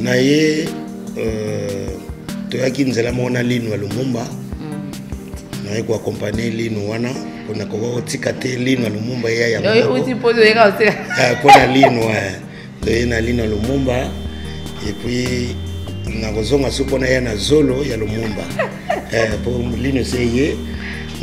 na ye euh, toyaki nzela moko na lino ya lumumba mm. naye koakompagne lino wana mpona koka kotika te lino ya lumumba eya yangompona eh, lino eh. toye na lino ya lumumba epuis nakozonga soki mpona ya na zolo ya lumumba eh, po lino se ye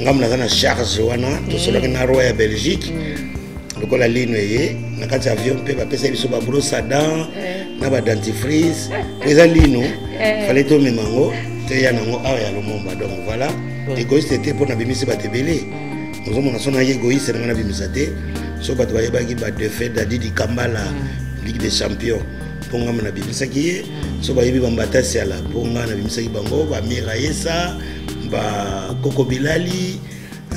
ngambo naza na charge wana tosolaki na roi ya belgique mm. lokola lino eye na kati ya avion mpe bapesaki biso babrosse a dent eh. na badentifrice mpo eza lino eh. fale tomema yango teya nango awa ya lomomba donc voilà egoiste te mpo nabimisi bato ebele ozomona so naye egoiste nanga nabimisa te so bato bayebaki badefe dadi dikambala mm. ligue des champions mpo ngai mpe nabimisaki ye so bayebi bambata siala mpo ngai nabimisaki bango bamira yesa bakoko bilali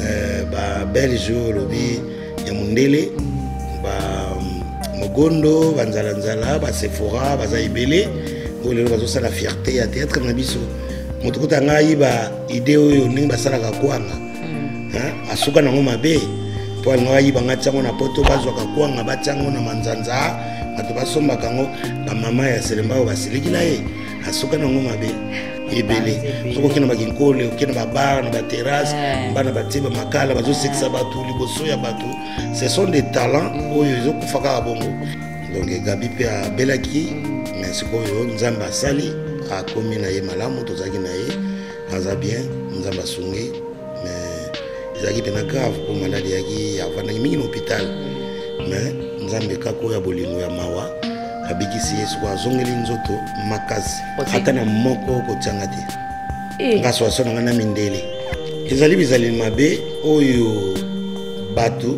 eh, babelge oyo olobi ya mondele ba mogondo banzalanzala basephora baza ebele oyo lelo bazosala fierte ya théâtre na biso moto kota ngai ba ide oyo ndenge basalaka kwanga asuka nango mabe mpo alingaka ayiba nga tiango na poto bazwaka kwanga batiango na manzanza bato basombaka yango bamama ya selemba oyo basiliki na ye asuka nango mabe ebele soki okenda bakinkole okenda babar na baterrasse eh. bana batie bamakala bazosekisa bato liboso ya bato ce sont des talents oyo ezokufa kaka bongo donc gabi mpe abelaki mais sikoyo nzambe asali akomi na ye malamu tozalaki na ye aza bien nzambe asungi mais ezalaki mpena grave mpo maladi eyaki avandaki mingi na hôpital mais nzambe kaka oyo ya bolingo ya mawa abikisi ye soko azongeli nzoto makasi ata na moko kotyanga te eh. nga soaso na ngai na mindele ezali bizaleli mabe oyo bato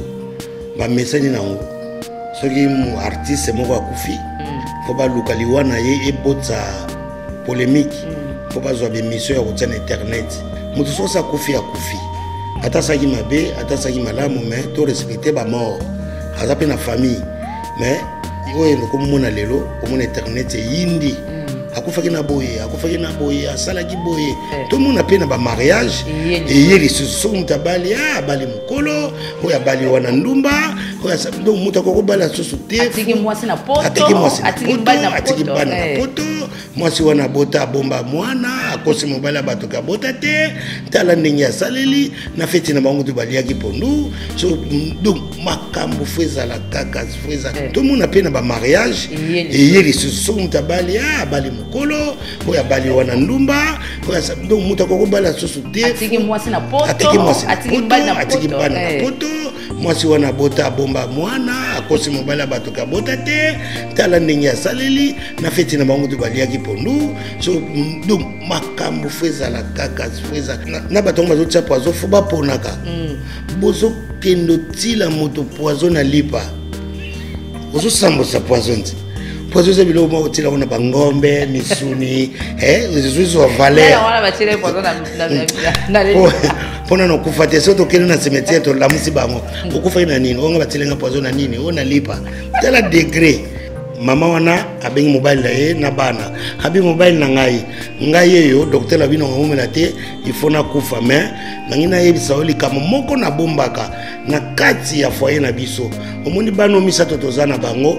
bamesani nango soki artiste moko akufi mpo hmm. baluka liwa na ye ebotisa polemique mpo bazwa bemission ya kotia na internet moto soki akufi akufi ata asaki mabe ata asaki malamu me to respecte bamort aza mpe na famille me oyo eloko omona lelo omona internet eyindi mm. akufaki na boye akufaki na boye asalaki boye eh. tomona mpe na bamariage eye lisusu soki moto abali ah, abali mokolo oyo abali wana ndumba donc moto akoki kobala lisusu te atiki mwasi na potoatiki mwasi na poto atiki bana na eh. poto mwasi wana abota abomba mwana akosi mobali ya bato ke abota te tala ndenge asaleli na feti na bango to baliaki pondu so donc makambo fo ezala kaka fo ezala eh. tomona mpe na bamariage eye lisusu soki moto abali a ah, abali mokolo oyo abaliwa na ndumba donc moto akoki kobala susu te atiki mwasi na potoatiki mwasi na poto atiki bana na eh. poto mwasi wana abota abomba mwana akosi mobali ya bato kabota te tala ndenge asaleli na feti na bango to baliaki pondu so donc makambo fo ezala kaka fo eza na bato yango bazotia poison fo baponaka mm. bozokende otila moto poison na lipa ozosambosa poison ti po ezoza biloko moko otila kuna bangombe misuni ezozuwa eh, valermpona hmm. nokufa te so tokende na cimetiere tolamusi bango hmm. okufaki na nini onga batilenga poison na nini oyo nalipa tala degre mama wana abengi mobali na ye na bana abi mobali na ngai ngai yeyo dokter abi nongomela te ifo nakufa mai nangi nayebisa yo likambo moko nabombaka na kati ya foye na biso omoni bana misato toza na bango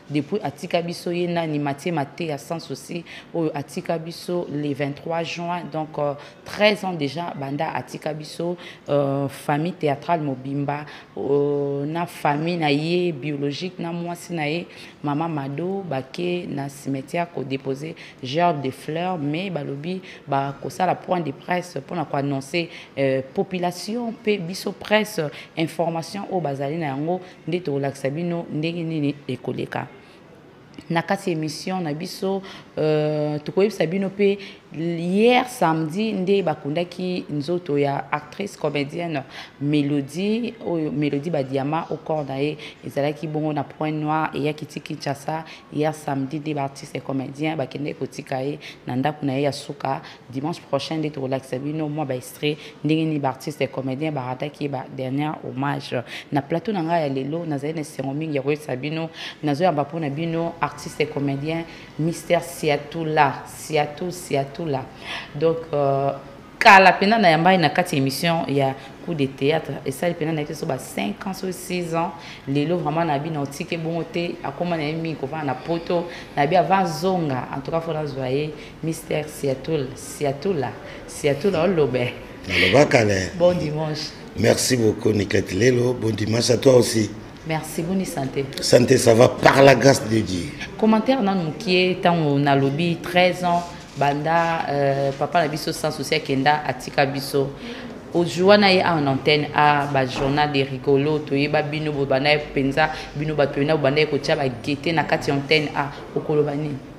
Depuis atika biso ye nani Mathieu Mateya sans souci oyo atika biso le 23 juin donc euh, 13 ans déjà banda atika biso euh, famille théâtrale mobimba euh, na famille na ye biologique na mwasi na ye mama Mado bake na cimetière ko déposer gerbe de fleurs mais balobi ba kosala point de presse pour na ko annoncer euh, population pe biso presse information au bazali na yango nde tokolakisa bino ndenge nini ekoleka na kati émission na biso euh, tokoyebisa bino mpe hier samedi nde bakundaki nzoto ya actrice comédienne mélodie oyo mélodie badiama au corps na ye ezalaki bongo na point noir eyaki ti kinshasa hier samedi nde baartiste comédien bakendaki kotika ye na ndako na ye ya suka dimanche prochain nde tokolakisa bino mwa enregistre ndenge nini baartiste comédien barataki ba dernière hommage na plateau na ngai ya lelo nazali na esengo mingi ya koyebisa bino nazoyamba mpo na bino artiste comédien mister siatula siatu siatula donc euh, kala mpenza nayamba ye na kati ya émission ya coup de théâtre esali mpenza nayaki so ba 5 ans so 6 ans lelo vraiment nabi na otiki ebongo te akóma na ye mingi kovanda na poto nabi ava azonga en tout cas fona azwa ye Mister Siatul, Siatula, Siatula Olobe. Nalobaka ne. Bon dimanche. Merci beaucoup Nicolette Lelo. Bon dimanche à toi aussi. Merci, bonne santé. Santé, ça va par la grâce de Dieu. Commentaire dans mon pied, tant on a lobby 13 ans, banda, euh, papa la biso sans souci, kenda, atika biso. ozwa na ye awa na antenne a bajournal de rigolo toyeba bino bobanda ye mpenza bino bato yena bobanda ye kotya bagete na kati ya antenne a okoloba nini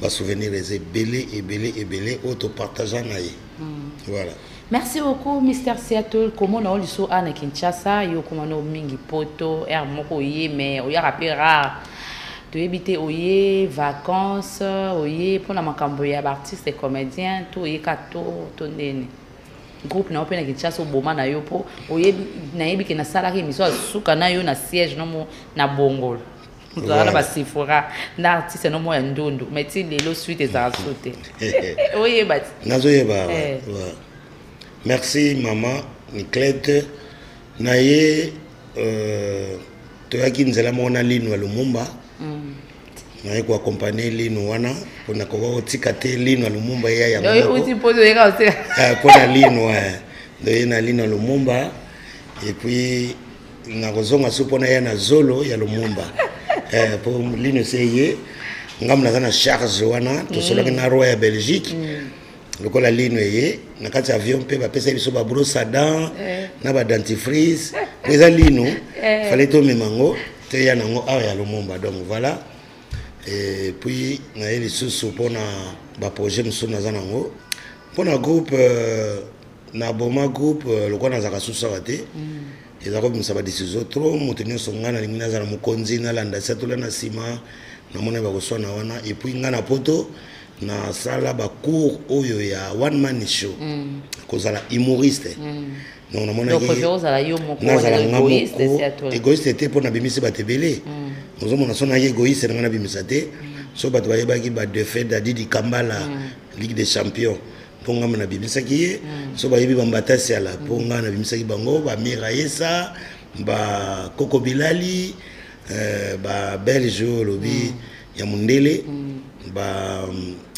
ba souvenir eza ebele ebele ebele oyo topartagea na ye hmm. voilà merci beaucoup mister seattle komona o liso a na kinshasa yo okoma no mingi poto r moko oye mais oyaka mpe rare toyebi te oye vacance oye mpona makambo ya baartiste comédien to oyeka to to ndene groupe na yo mpe na kinshasa oboma na yo mpo nayebi ke nasalaki emission ya suka na yo na siège nomo na bongolo tozala na basefora na artiste no moko ya ndundu mai ti lelo suite ezala so te oyeba ti nazoyeba eh. merci mama niclete na ye euh, toyaki nzela moko na lino ya lumumba mm. naye koakompagne lino wana mpona koka kotika te lino ya lumumba eya yangompona lino eh. ndoye na lino ya lumumba epuis nakozonga su mpo naya na zolo ya lumumba eh, mpo lino se ye ngambo naza na charge wana tosolaki mm. na roi ya belgique mm. lokola lino eye na kati ya avion mpe bapesaki biso babrosse à dent eh. na badentifrice mpo eza lino eh. fale tomema yango toya na yango awa ya lumumba donc voilà et puis naye lisusu mpona baprojet mosusu naza na yango mpona groupe euh, na boma groupe euh, lokola nazalaka susu awa te mm. eza kobimisa badecision trop moto nyonso ngai nalingi nazala mokonzi nalanda satula na nsima namoni bakoswana wana epuis ngai na poto nasala bacours oyo ya one man show mm. kozala humoriste mm. donc namonakizala nga moko egoiste te mpo nabimisi bato ebele ozomona so nayaki egoiste na ngai nabimisa te so bato bayebaki badefait dadi dikambala ligue des champions mpo ngai nabimisaki ye mm. so bayebi bambatasi ala mpo mm. ngai nabimisaki bango bamira yesa bakoko bilali euh, babelge oyo olobi mm. ya mondele ba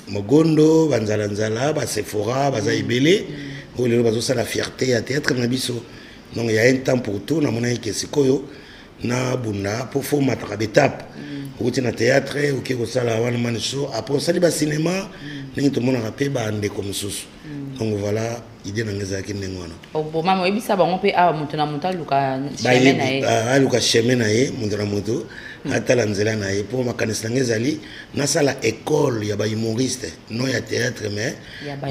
mogondo banzalanzala basefora baza ebele oyo lelo bazosala fierté ya théâtre na biso donc ya un temps pour tout namonaki ke sikoyo na bunda mpo fo omataka betape mm. outi na théâtre oke kosala wana mani so après osali bacinema mm. ndenge tomonaka mpe bandeko mosusu mm. donc voilà idée na ngai ezalaki ndenge wana obomama oyebisa bango mpe awa moto na moto aluka chemin na ye ah, aluka chemin na ye moto na moto atala nzela na ye mpo makanisi na ngai ezali nasala école ya bahumoriste non ya théâtre mais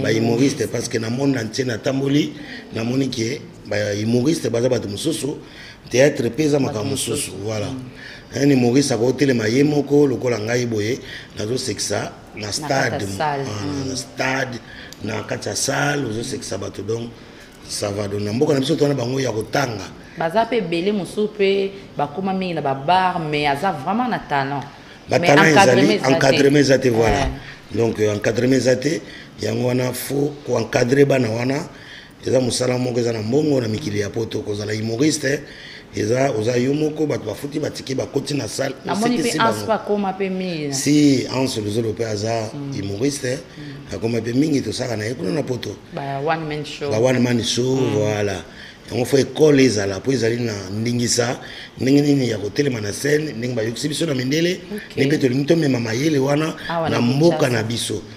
bahumoriste parce que na monde entier natamboli namoni ke bahumoriste baza bato mosusu théâtre mpe eza makambo mosusu voilà nani maurice akotelema ye moko lokola ngai boye nazosekisa na stade ah, na stade na kati ya salle ozosekisa bato donc savado na mboka na biso twana bango ya kotanga baza mpe ebele mosusu mpe bakóma mingi na babar mais aza vraiment na talent batalent ezali encadrement eza te voilà donc euh, encadrement eza te yango wana fo koencadre bana wana eza mosala moko eza na mbongo na mikili ya poto kozala humoriste eza oza yo moko bato bafuti batiki bakoti na salle si anse luzolo mpe aza mm. humoriste mm. akoma mpe mingi tosaka na ye kuna na poto ba one man show mm. voilà yango fo ekole ezala mpo ezali na ndingisa ndenge nini ya kotelema na scène ndenge bayokisi biso na mindele ndenge mpe tolingi tomema mayele wana na mboka na biso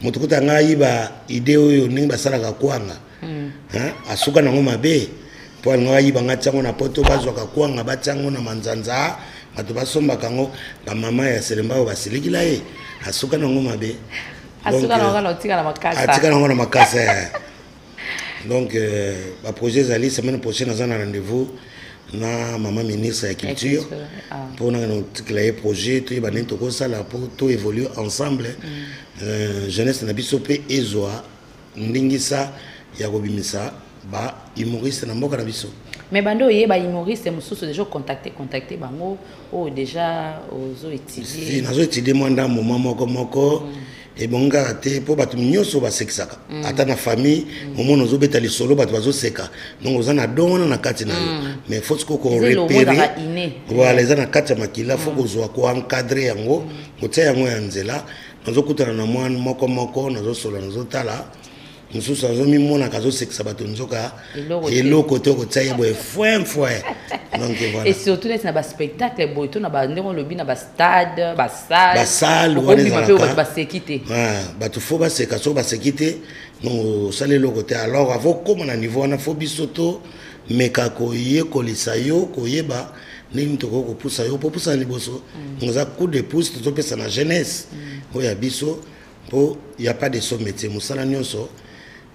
moto kuta ngai ayiba ide oyo ndenge basalaka kwanga hmm. asuka nango mabe mpo alingaka ayiba ngai tiango na poto bazwaka kwanga batiango na manzanza bato basombaka yango bamama ya selemba oyo basilikila ye asuka nango mabe atika nango na makasa eh. donc euh, ba projet ezali semaine prochaine aza na rendez-vous na mama ministre ya culture mpo nanga notikela ye projet toyeba ndenge tokosala mpo to évolue ensemble mm. euh, jeunesse na biso mpe ezwa ndingisa ya kobimisa ba humoriste na mboka na biso mais bande oye ba humoriste mosusu deja ocontacte contacte bango oyo deja ozo étudie nazo étudie mwa ndambo mwa moko moko mm. ebongaka te mpo bato nyonso basekisaka mm. ata na famille mm. omona ozobeta lisolo bato bazoseka donc oza na don wana na kati na yo mm. mais fo siko korepere voilà eza na kati ya makila fo mm. kozwa koencadre yango mm. kotia yango ya nzela nazokutana na mwana moko moko nazosola nazotala mosusu azomimonaka azosekisa bato nzoka eloko te okotia ye boye fwemfwe et surtout neti na baspectacle boye to na bandenge olobi na bastade basale wana ezalaka baseki te bato fo baseka soki baseki te osali eloko te alors avokoma na niveau wana fo biso to meka koyekolisa yo koyeba ndenge tokoki kopusa yo mpo opusana liboso mm. oza coup de pouce tozopesa na jeunesse mm. oyo ya biso mpo ya pas de so métier mosala nyonso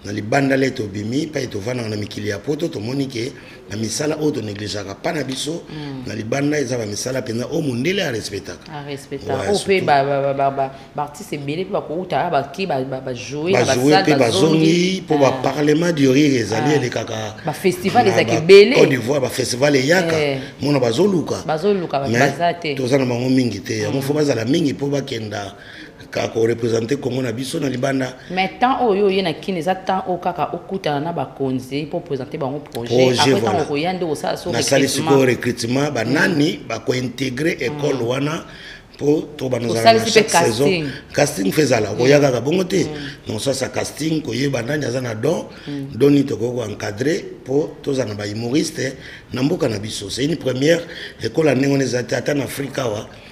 na libanda le tobimi mpe tovandaka na mikili ya poto tomoni ke na misala oyo tonegligeaka mpa na biso mm. na libanda eza bamisala mpenza oyo mondele arespectaka oyo mpe baartiste ebele mpe bakouta bake bajoue mpe bazongi mpo baparlement du rire ezali elekaka bafestival ezalaka ebele cote d'ivoire bafestival eyaka mona bazoluka toza na bango mingi te yango fo bazala mingi mpo bakenda kaka ko representer Congo na biso na libanda. Mais temps oyo ye na kin eza temps oyo kaka okutana na bakonzi pour présenter bango projet. Projet Après voilà. Okoya nde osala so recrutement. Nasali siko recrutement ba nani mm. ba ko intégrer école mm. wana mpo to banozala na chaque saison casting mpe ezala okoya mm. kaka bongo te mm. nosasa casting koyeba nani aza na don mm. doni tokoki koencadre mpo tozala na bahumoriste na mboka na biso c'est une première ekola ndenge wana eza te ata na afrika awa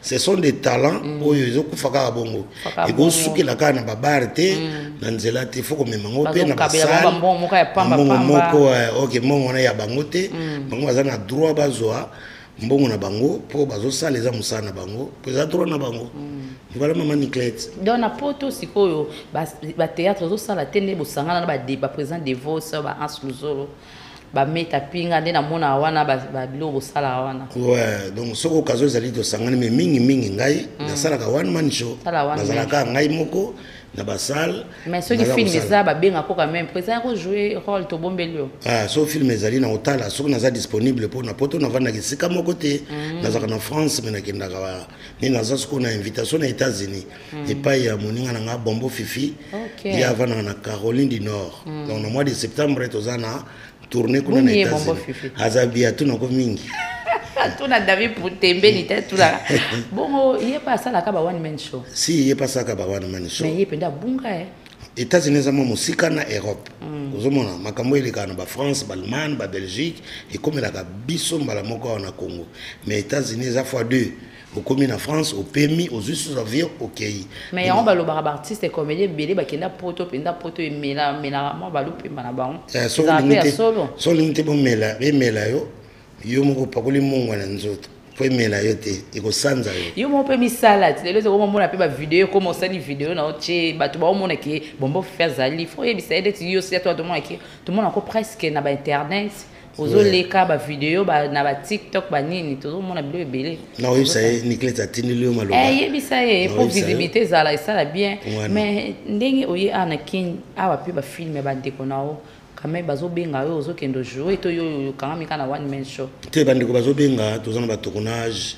ce sont des talents mm. oyo ezokufa kaka bongo ekosukela kaka na babare te mm. na nzela te fo komema yango mpe na basalmongo moko ok mbongo wana ya bango te mm. bango baza na droit bazwa mbongo na bango mpo bazosala eza mosala na bango mpo eza droit na bango voilà mama niclete donc na poto sikoyo batéâtre ezosala te nde bosangana na badeba président devos ba ans luzolo ba meta pinga nde namona wana biloko bosalaka wana ouais, donc soki okazo ezali tosangani me mingi mingi ngai mm. nasalaka one man show nazalaka ngai moko na basale mais soki film eza babengako quand même président yako joue rôle tobombeli yo ah, soki film ezali na kotala soki naza disponible mpo na poto navandaka esika moko te mm. nazalaka na france me nakendaka nini naza sikoyo na invitation na états-unis mm. epai ya moninga na nga bombo fifi okay. ye avandaka na caroline du nord mm. donc na mois de septembre toza na tourne kuna na états-unis aza biya tuna ko mingi tuna david putembeni te tuna bongo ye mpe asalaka ba one man show si ye mpe asalaka ba one man show mais ye mpenza abunga e eh. états-unis eza mwa mosika na europe mm. ozomona makambo elekaka na bafrance ballemagne babelgique ekomelaka biso mbala moko awa na congo mais états-unis eza fois deux okomi na france opemi ozwi sous avion okei mais yango balobaka baartiste comédien ebele bakenda poto mpenza poto emelamelaka mwa balopemba na bango eh, ezalape ya solo so olingi te bomela bemela yo yo moko opakoli mongwa na nzoto mpo emela yo te ekosanza yo yo moko mpe misala ti lelo ezoko omona mpe bavideo ekoma osali video na otie bato baomona ke bombo fe azali fo oyebisa ye ndeti yo sia to atomona ke tomona ko presque na bainternet ozoleka bavideo na batiktok banini tozomona bilo ebele na oyebisa ye niclete atindeli yo maloba eh, yebisa ye po visibilité ezala esala bien mais ndenge oye awa na kin awa mpe bafilme ya bandeko na yo quand même bazobenga yo ozokende ojoue to yo okangami kaka na one man show te bandeko bazobenga toza na batournage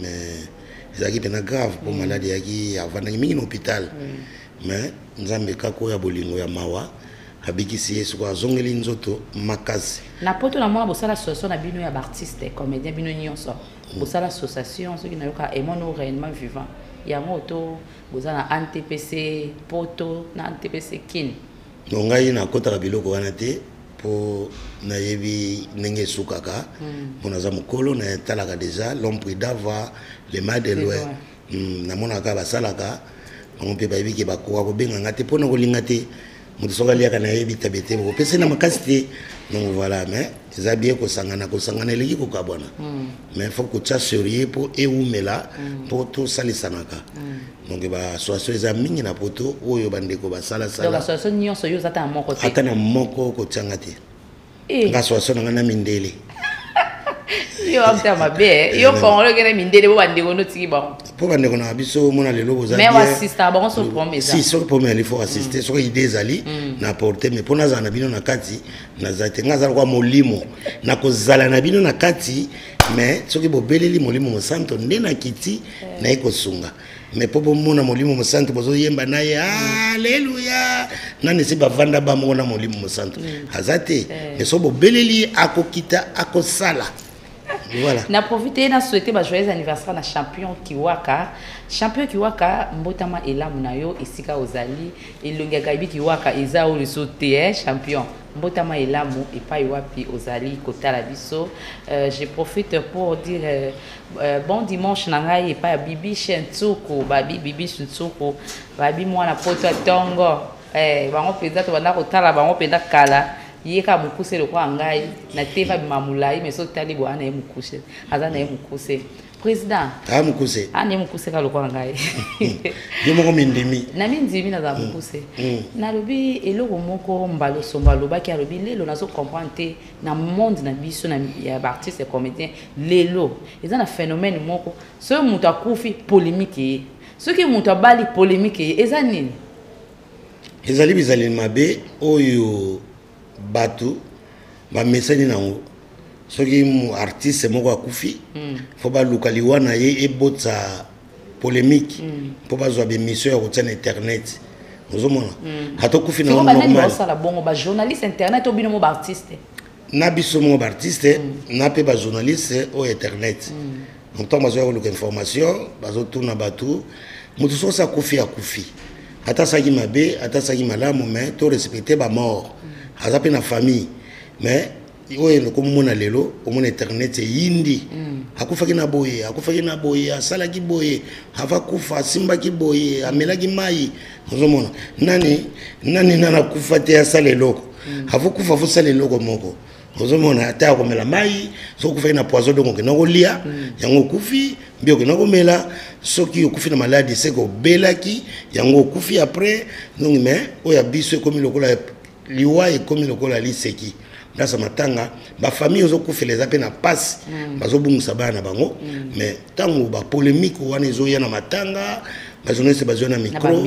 mais ezalaki mpena grave mpo mm. maladi eyaki avandaki mingi na hôpital mm. mais nzambe kaka oyo ya bolingo ya mawa abikisi ye soko azongeli nzoto makasi na poto namona bosala association na bino ya baartiste comédien bino nyonso mm. bosala association soki nayoka emono réellement vivant yango to boza na antpc poto na antpc kin no ngai nakotaka biloko wana te mpo nayebi ndenge esukaka mpo hmm. naza mokolo natalaka deja l'homme prudent voir le mal de loin hmm, namonaka basalaka bango mpe bayebi ke bakoka kobenga nga te mpo na kolinga te moto soki aliaka nayebi tabe te bokopesi na makasi te donc voilà mais eza bien kosangana kosangana eleki kokabwana mm. mais faut kotya serie mpo ewumela mpo mm. tosalisanaka mm. donc basoaso eza mingi na poto oyo bandeko basalasalaasoaso nyonso yo oza ata na moko te ata na moko kotyanga te eh. nga soaso na nga na mindele yo amta mabe eh, yo kongolo kene mindele bo bandeko no tiki bango po bandeko na biso mona lelo boza mais assista bango so promesa si so promesa il faut assister mm. soki idée ezali mm. na porter mais pona za na bino na kati naza te ngai aza lokola molimo nakozala na bino na kati mais soki bobeleli molimo mosanto nde nakiti naye kosunga mais mpo bomona molimo mosanto bozoyemba na ye aleluya nani esi bavanda bamoko na molimo mosanto mm. aza te eh. mais so bobeleli ye akokita akosala Voilà. Na profiter na souhaiter ba joyeux anniversaire na champion Kiwaka. Champion Kiwaka mbotama elamu na yo esika ozali elongi akayibi Kiwaka eza oyo so te eh, champion. Mbotama elamu epai wapi ozali kotala biso. Euh, je profite pour dire euh, euh, bon dimanche na ngai epai ya Bibi Shentsuko, babi Bibi Shentsuko, babi mwana poto ya tongo. Eh, bango mpenza tobanda kotala bango mpenza kala. ye kaka mokuse lokola ngai na tv abima molai mais soki tali boye ana ye mokuse aza na ye mokuse président aa mokuse ana ye mokuse kaka lokola ngai yo moko mindimi na mindimi naza mm. mokuse mm. nalobi eloko moko mbala osomba alobaki alobi lelo nazo comprendre te na monde na biso ya baartiste ya comédien lelo eza na phénomène moko soki moto akufi polémique ye soki moto abali polémique ye eza nini ezali bizaleli mabe oyo bato bamesani na yango soki artiste moko akufi mm. fo baluka liwa na ye ebotisa polémique mm. mpo bazwa bemission ya kotia na internet ozomona mm. ata okufi na normal basala bongo bajournaliste internet obino mo baartiste na biso moko baartiste mm. na mpe bajournaliste oyo internet mm. donc ntango bazoya koluka information bazotuna bato moto soki akufi akufi ata asaki mabe ata asaki malamu mais to respecte bamort mm. aza mpe na famille mais oyo eloko omona lelo omona internet eyindi mm. akufaki na boye akufaki na boye asalaki boye ava kufa asimbaki boye amelaki mai ozomona nani nani nani akufa te asala eloko mm. afokufa afosala eloko moko ozomona ata ya komela mai soki okufaki na poison donc okenda kolia mm. yango okufi mbi okenda komela soki okufi na maladi seke obelaki yango okufi après donc mais oyo ya biso ekomi lokola liwa ekomi lokola liseki place ya matanga bafamille ozokufela eza mpe na mpasi mm. bazobungisa bana na bango mm. mais ntango bapolemike wana ezoya na matanga bajournaliste bazwa na micro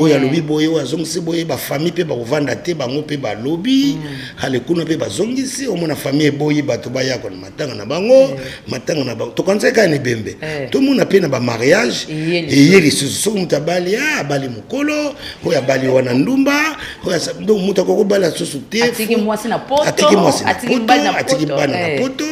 oyo eh. alobi boye oyo azongisi boye bafamille mpe bakovanda te bango mpe balobi mm. ale kuna mpe bazongisi omona famille eboyi bato bayakona matanga na bango eh. matanga na bango tokanisa kaka na ebembe eh. tomona mpe na bamariage eye lisusu soki moto abali a ah, abali mokolo oyo abali wana ndumba donc moto akoki kobala lisusu te atiki mwasi na poto atiki bana na eh. poto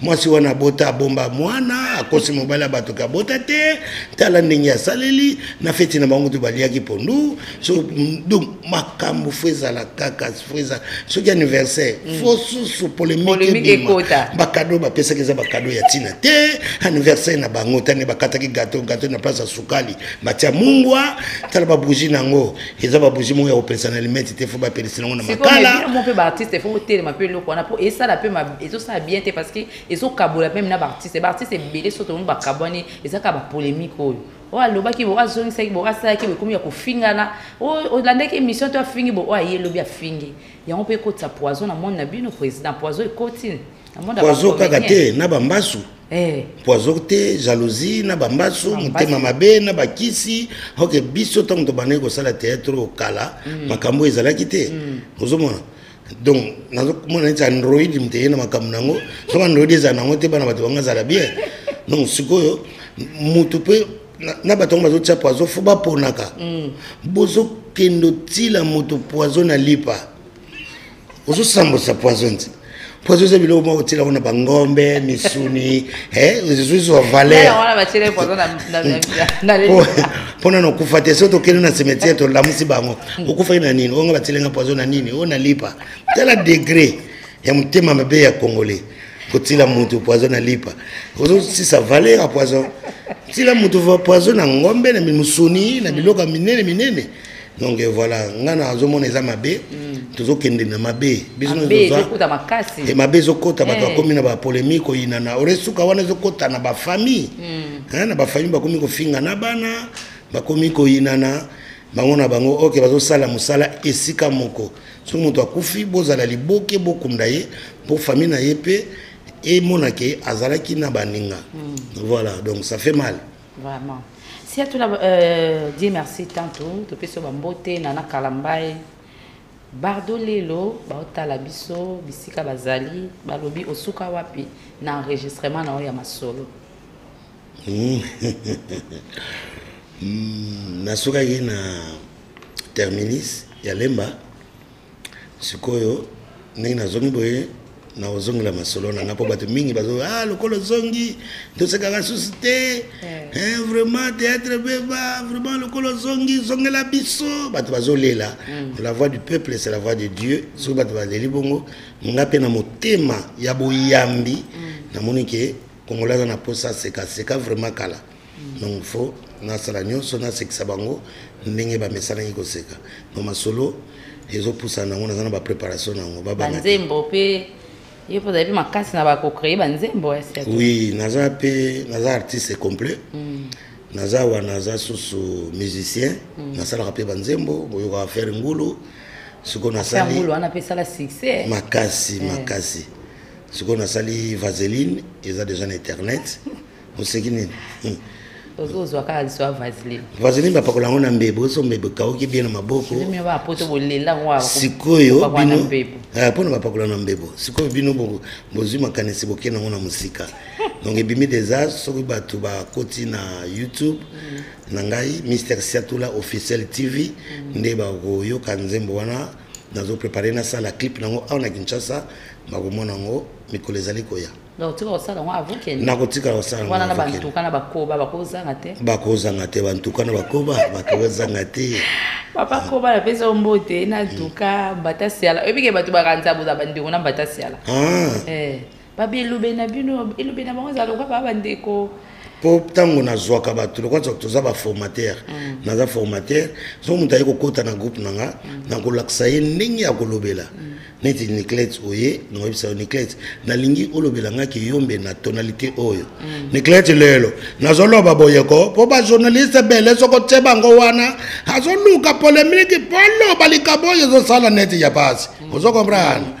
mwasi wana abota abomba mwana akosi mobali ya bato kabota te tala ndenge asaleli na feti na bango to baliaki pondu so donc makambo fo ezala kaka eza soki anniversaire mm. fo susu polemike ekota bakado bapesaki eza bakado ya ntina te anniversaire na bango tani bakataki gato gato na place ya sukali batia mungwa tala babougi na yango eza babougi moko ya kopelisa na limete te fo bapelisi nango na makala mpe baartiste fo otelema mpe eloko wana mpo esala mpe ezosala bien te parce que ezokabola meme na baartiste baartiste ebele so tomoni bakabwani ezaka bapolemike oyo oyo alobaki bo oyo azongisaki bo oyo asalaki bo ekomi ya kofingana oyo olandaki émission to afingi bo oyo aye lobi afingi yango mpe ekotisa poison na monde na bino président poison ekoti poison kaka te na bambasu eh. poison te jalousie na bambasu motema mabe na bakisi ok biso ntango tobandaki kosala théâtre okala mm. makambo ezalaki te mm. ozomona donc nazomona neti android moto eye na makambo na yango soki android ezala na yango te bana bato bango azala bien donc sikoyo moto mpe na bato yango bazotia poison fo baponaka mm. bozokende otila moto poison na lipa ozosambosa poison ti poizo eza biloko moko otila yango na bangombe misuni ezozwa valeur mpo nano okufa te soki tokende na cimetière tolamusi bango mm. okufaki na nini oyo nga batili nga poison na nini oyo nalipa tala degre ya motema mabe ya congolais kotila motu poison na lipa ozosisa valeur ya poison tila motu poison na ngombe na mosuni na biloko ya minene minene donc voilà nga nazomona eza mabe mm. tozokende na mabe bisomabe mabe ezokota bato eh. bakomi na bapolemike koyinana ore suka wana ezokota na bafamille mm. na bafamille bakomi kofinga na bana bakomi koyinana bango na bango oke bazosala mosala esika moko soki moto akufi bozala liboke bokunda ye mpo famille na ye mpe emonake azalaki na baninga mm. voilà donc ça fait mal Vraiment. Si à tout la, euh, Dieu merci tantôt, tu peux se bambote, nana kalambay, bardo lelo, baota la biso, bisika bazali, balobi osuka wapi, na enregistrement na oya masolo. Hmm. Hmm, nasukaki na terminus ya lemba sikoyo ndenge nazongi boye nakozongela masolo na nga mpo bato mingi bazo ah lokola ozongi tosekaka susu te eh. Eh, vraiment théâtre beba vraiment lokola ozongi zongela biso bato bazolela mm. la voix du peuple c'est la voix de dieu soki bato baleli bongo nga mpe na motema ya boyambi mm. namoni ke kongola aza na mposa asekaseka vraiment kala donc fo nasala nyonso nasekisa bango ndenge bamesanaki koseka no masolo ezopusana yango naza na bapreparation na yango babanzembo mpe yo mpe ozali mpe makasi na bakocreye banzembo oui naza mpe naza artiste complet mm. naza awa naza susu musicien mm. nasalaka mpe banzembo boyokaka faire ngulu sikoyo nasali wana mpe esala succès makasi eh. makasi sikoyo nasali vaseline eza déjà na internet oseki nini hmm. okoki kozwa kaka liso ya vaseline vaseline bapakola yango na mbebo so mbebo ekauki bien na maboko bapoto bolela yango sikoyo mpo na eh, bapakola na mbebo sikoyo bino bozwi makanisi bokende yango na mosika donc ebimi deja soki bato bakoti na youtube mm. na ngai mister siatula officiel tv mm. nde bakoyoka nzembo wana nazoprepare nasala clip nango awa na kinshasa bakomona yango mikolo ezali koya nakotikala kosalana bantuka na bakoba bakozanga te bakozanga te bantuka na bakoba bato bazanga te papa koba napesa yo mbote na ntuka mbata siala oyebike bato bakanisa boza bandeko na mbata siala ah. eh, babi elobe na bino elobe na bango ezala lokola baa bandeko mpo ntango nazwaka bato lokola soki toza baformateur mm. naza formateur soki moto aye kokɔta na groupe na nga mm. nakolakisa ye ndenge ya kolobela mm. neti niclete oye nakoyebisa yo niclete nalingi olobela ngai kiyombe na tonalité oyo niclete lelo nazoloba boyeko mpo bajournaliste bele soko tye bango wana azoluka polemiki mpo aloba likambo oyo ezosala neti ya basi ozo comprendre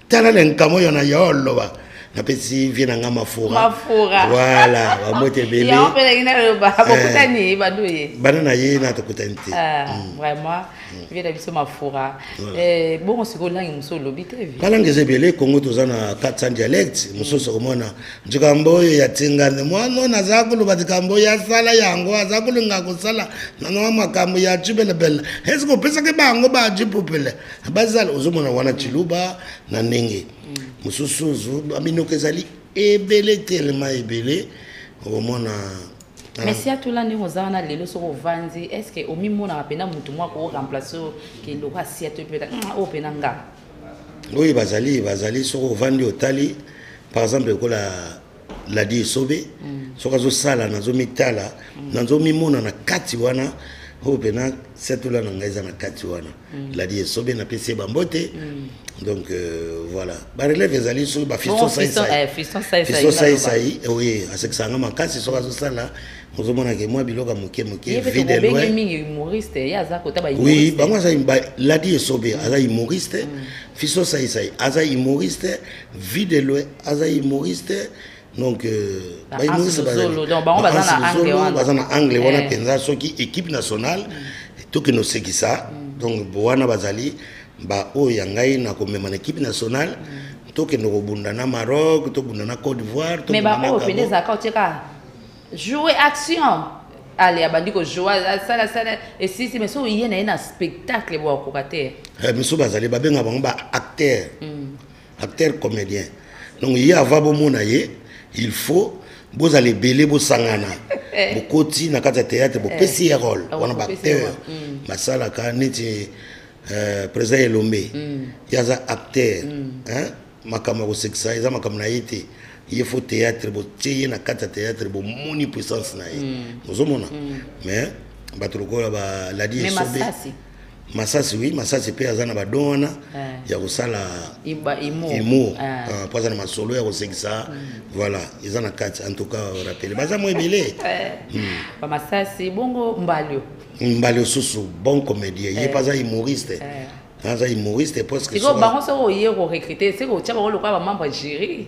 tala na nkama oyo na yo oloba napesi vie na ngai mafura voilà bambote ebele bana na ye na tokutani te ah, mm. vraiment mm. vie na biso mafura eh, bongo sikoyo langi mosusu olobi te balangi eza ebele kongo toza na 400 dialecte mm. mosusu okomona nzokambo oyo ya tingane mwana ona aza koloba likambo oyo asala yango aza kolinga kosala nanoa makambo ya cibelebele esike opesaki bango baji popele bazala ozomona wana chiluba na ndenge mosusu minoko ezali ebele telema ebele okomona mesi atula ndenge oza wana lelo soki ovandi est ce que omimonaka mpena motu moko oremplace oyo keloko asi atoli mpena ah, oyo mpena nga oyo bazali bazali soki ovandi otali par exemple lokola ladi esobe mm. soki azosala nazomitala mm. nazomimona na kati wana oyo mpena setula na ngai eza na kati wana mm. ladi esobe napesi ye bambote mm. donc euh, voilà barelève ezali soki bafistosaisai oye asekisa yanga makasi soki azosala ozomonake mwa biloko moke moke oui bango aza ladi esobe aza humoriste mm. fisosaisai aza humoriste Vue de loin aza humoriste donc euh, Ba ba humoriste Hansi bazali- Luzolo, donc bango ba baza Hansi na angle Luzolo, wana. baza na angle wana Eh. mpenza soki équipe nationale toki nosekisa donc wana bazali baoyo ya ngai na komema na équipe nationale tokende kobunda na maroc tobunda na côte d'ivoire mais tobunda na baoyo Gabon. mpenza ezalaka otie kaka joue action ale abandi kojoue asalasala esisi mais soki oye na ye na spectacle boakoka te Eh, misu bazali babenga bango ba acteur acteur comédien donc ye ava bomona ye il faut bozala ebele bosangana eh. bokoti na kati ya théâtre eh. bopesi ye role ah, wana baacteur mm. basalaka neti euh, président elombe mm. ye aza acteur mm. makambo ya kosekisa eza makambo na ye te ye fo théâtre botie ye na kati ya théâtre bomoni puissance na ye ozomona mais bato lokola baladi esobe masasi oui masasi mpe aza na badon wana eh. ya kosala humour ah. ah, mpo aza na masolo ya kosekisa mm. voilà eza na kati en tout cas orapele baza mwa ebele eh. hmm. bamasasi bongo mbalio mbalio susu bon comédien ye mpe eh. aza humoriste aza humoriste parce que bango soki oye korecrute soki otya bango lokola bamembre ya jury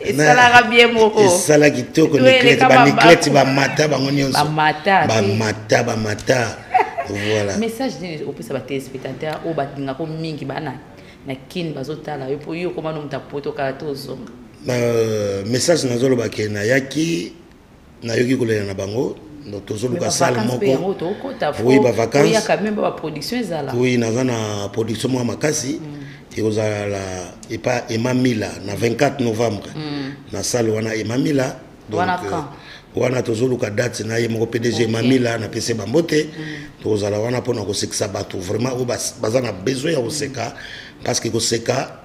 esalaka bien moko esala kitoko baniclete bamata bango nyonso bamata bamata voilà message nini opesa batelespectateur oyo balingako mingi bana na kin bazotala yo mpo yo okoma no moto ya poto kala to ozonga euh, message nazoloba ke nayaki nayoki kolela na bango donc tozoluka salle mokowi bavacancewi naza na production mwa makasi mm. ekozala epa emamila na 24 novembre mm. na salle wana emamila donc euh, wana tozoluka date na ye moko pdg okay. mamila napesi bango te mm. tokozala wana mpona kosekisa bato vraiment oyo baza na besoin ya koseka mm. parce que koseka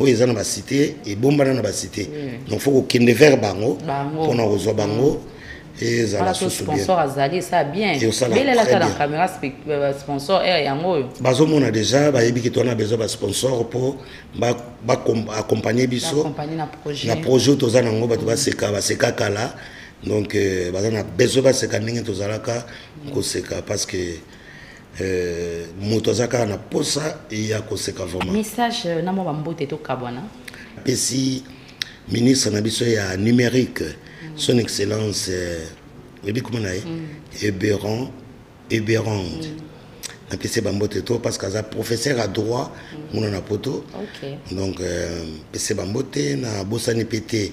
oyo eza na basite ebombana na basite mm. donc fo kokende vers bango mpona kozwa bango mm. ezala sususponsor azali esa bienbelela ata na camera euh, sponsor aire yango oyo bazomona déjà bayebi ke towana besoin basponsor mpo baakompagne biso na projet oyo toza nango bato baseka baseka kala donc euh, baza na besoin baseka ndenge tozalaka koseka parce que Euh, moto aza kaka na posa ya koseka vraiment message euh, na mwa bambote tokabwana apesi ministre na biso ya numérique mm. son excellence euh, oyebi koma na ye mm. eberon eberond mm. napesi bambote to parce que aza professeur ya droit muna na poto donc pese bambote nabosani mpe te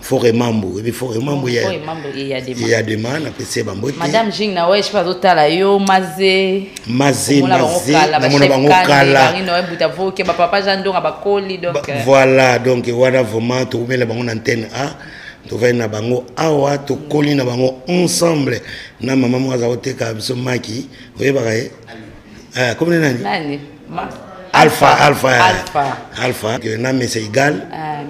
fore mambo ebi fore mambo ya Fore Mambo et Yadema. ya dema na pese ba mbote madame jing na wesh mpe azotala yo maze maze Omona bango maze kala, na mona bachef bango Kande, kala Marie Noël Butavuke, bapapa Jean Ndonga bakoli donc Ba- euh, voilà donc wana vraiment tokomela bango na antenne a tovandi na bango awa tokoli na bango ensemble na mama moko aza koteka biso maki oyebaka ye eh, comme na nani nani alpha alpha eh. alpha alpha na mese egal ah,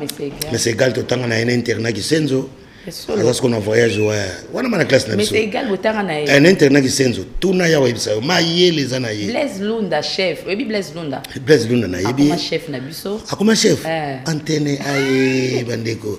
mese egal totanga na ye na internat kisenzo aza sikoyo na voyage wa wana mana classe na biso un internat kisenzo tuna ya oyebisa yo mayele eza na ye blaise lunda chef oyebi blaise lunda blaise lunda nayebi akoma chef na biso akoma chef eh. antene aye bandeko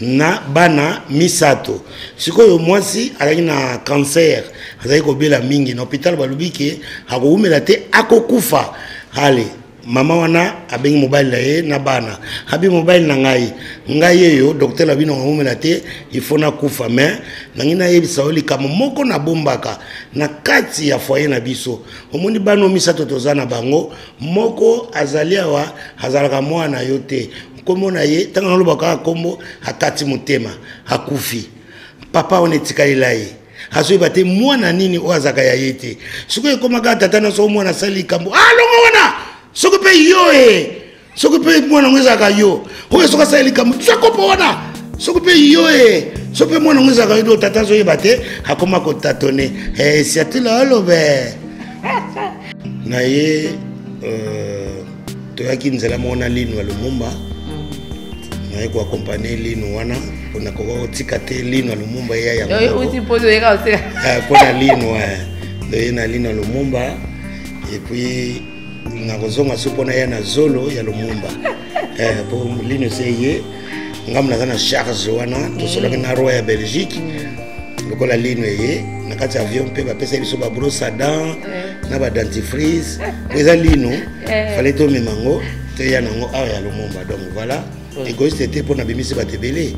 na bana misato sikoyo mwasi azalaki na cancer azalaki kobela mingi na hôpital balobi ke akowumela te akokufa ale mama wana abengi mobali na ye na bana abi mobali na ngai ngai yeyo docteur na bino awumela te ifo nakufa me nangi nayebisa yo likambo moko nabombaka na kati ya foye na biso omoni bana misato toza na bango moko azali awa azalaka mwana yo te nkombo na ye ntango nalobaka kaka nkombo akati motema akufi papa wana etikalela ye azoyeba te mwana nini oyo azalaka ya ye te soki ekomaka tata na soko mwana asali likambo alongo ah, wana soki mpe yo e soki mpe mwana yango ezalaka yo oyo soki asali likambo zakopo wana soki mpe yo e soki mpe mwana yango ezalaka yo do tata azoyeba te akoma kotatone esiatila eh, alobe na ye euh, toyaki nzela moko na linu ya lumumba mm. naye koakompagne linu wana mpona kotika te linu ya lumumba eya yangompona linu ndoye na linu ya lumumba epuis nakozonga so mpona ya na zolo ya lumumba mpo eh, linu se ye ngambo naza na charge wana mm. tosolaki na roi ya belgique mm. lokola lino eye na kati ya avion mpe bapesaki biso babrosse à dent mm. na badentifrise po eza lino eh. fale tomema yango toya na yango awa ya lomomba donc voilà egoïste te mpo nabimisi bato ebele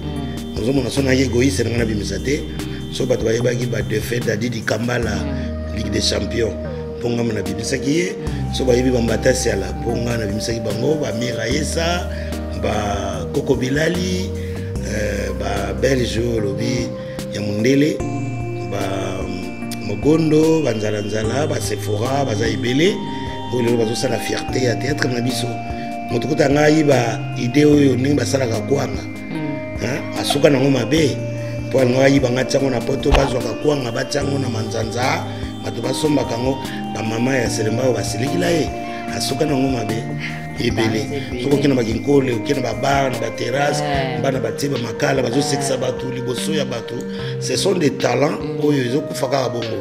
ozomona so naye egoïste nanga nabimisa te so bato bayebaki badefait dadi dikambala ligue des champions mpo ngai mpe nabimisaki ye so bayebi bambatasi ya lapo ngai nabimisaki bango bamira yesa bakoko bilali eh, babelge oyo olobi ya mondele bamogondo banzalanzala basephora baza ebele oyo lelo bazosala fierte ya théâtre na biso moto kota ngai ba ide oyo ndenge basalaka kwanga asuka hmm. nango mabe mpo alinga ayiba nga tiango na poto bazwaka kwanga batiango na manzanza bato basombaka yango bamama ya selema oyo basilikila ye asuka nango mabe ebele soki okenda bakinkole okenda babar na baterrasse eh. bana batie bamakala bazosekisa eh. bato liboso ya bato ce sont des talents hmm. oyo ezokufa kaka bongo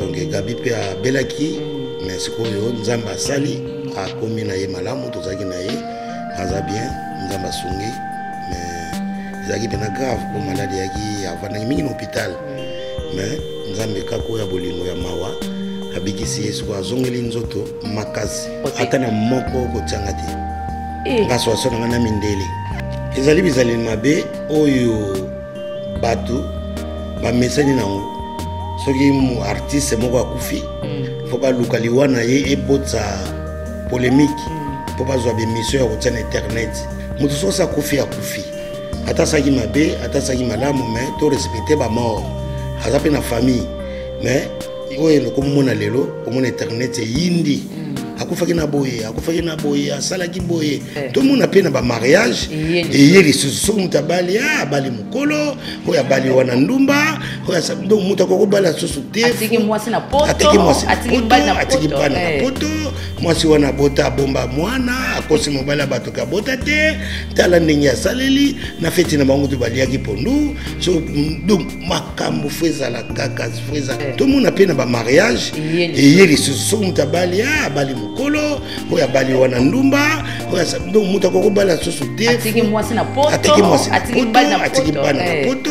donc gabi mpe abelaki hmm. mais sikoyo nzambe asali akomi na ye malamu tozalaki na ye aza bien nzambe asungi mais ezalaki mpena grave mpo maladi eyaki avandaki mingi na hôpital mais nzambe kaka oyo ya bolingo ya mawa abikisi ye soko azongeli nzoto makasi ata na moko kotyanga te eh. ngaso aso na ngai na mindele ezali bizaleli mabe oyo bato bamesani nango soki artiste moko akufi mm. fo baluka liwa na ye ebotisa polémique mpo mm. bazwa bemission ya kotia na internet moto soki akufi akufi ata asaki mabe ata asaki malamu mais to respecte bamort aza mpe na famille mais oyo eloko omona lelo omona internet eyindi mm. akufaki na boye akufaki na boye asalaki boye eh. tomona mpe na bamariage eye lisusu soki moto abali ah, abali mokolo oyo abali wana ndumba donc moto akoki kobala susu te atiki mwasi na poto atiki bana na eh. poto mwasi wana abota abomba mwana akosi mobali ya bato kabota te tala ndenge asaleli na feti na bango to baliaki pondu so mm, donc makambo fo ezala kaka fo ezala eh. tomona mpe na bamariage eye lisusu soki moto abali a ah, abali mokolo oyo abali wana ndumba donc moto akoki kobala lisusu te atiki mwasi na poto atiki bana na eh. poto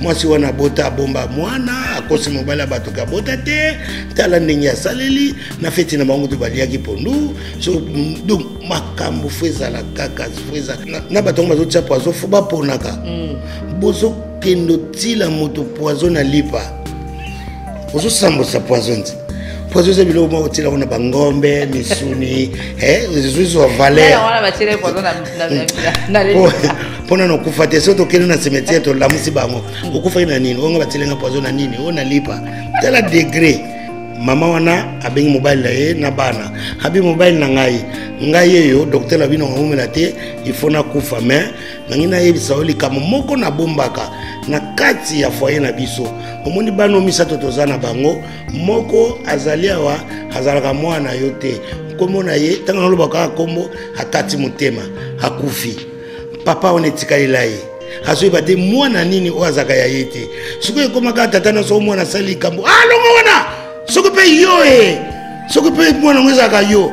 mwasi wana abota abomba mwana akosi mobali ya bato kabota te tala ndenge asaleli na feti na bango to baliaki pondu so donc makambo fo ezala kaka fo ezala na bato yango bazotia poizo fo baponaka mm. bozo kendo tila moto poison na lipa ozosambosa poison nti poison eza biloko moko otila kuna bangombe misuni eh, ezozwa valeur mpona na okufa te soki tokende na cimetiere tolamusi bango okufaki na nini onga batilenga poison na nini oyo na lipa tala degre mama wana abengi mobali na ye na bana abi mobali na ngai ngai eyo doktere abino akomela te ifo nakufa mais nangi nayebisa yo likambo moko nabombaka na kati ya foye na biso omoni bano misato toza na bango moko azali awa azalaka mwana na yo te nkombo na ye ntango nalobaka kaka nkombo akati motema akufi papa wana etikalela ye azoyeba te mwana nini oyo azalaka ya ye te sikoyo ekomaka tata na soko mwana asali likambo alongo ah, wana soki mpe yo e soki mpe mwana yango ezalaka yo